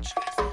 Trust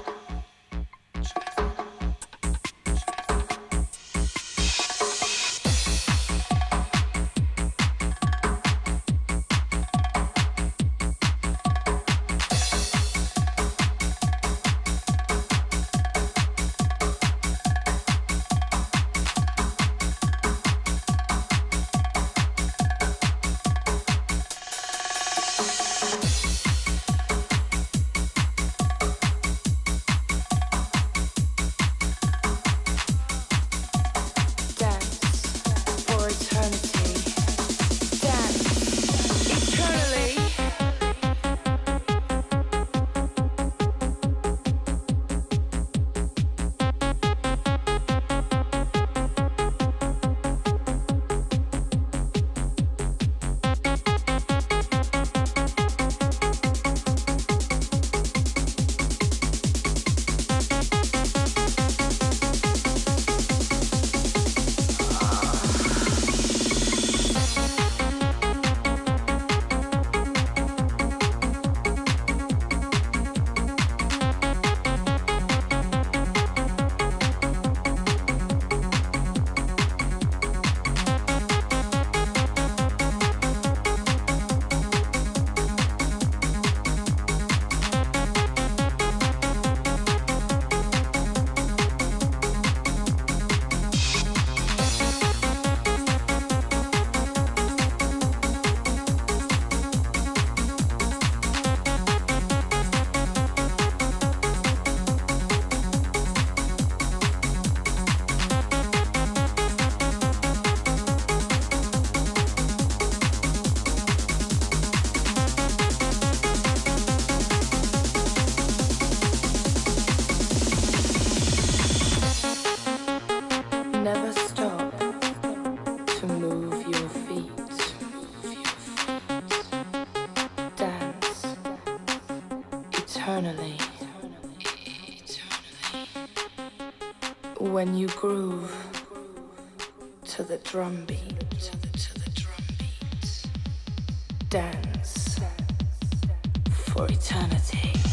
when you groove to the drum beat, to the, to the drum beat, dance for eternity.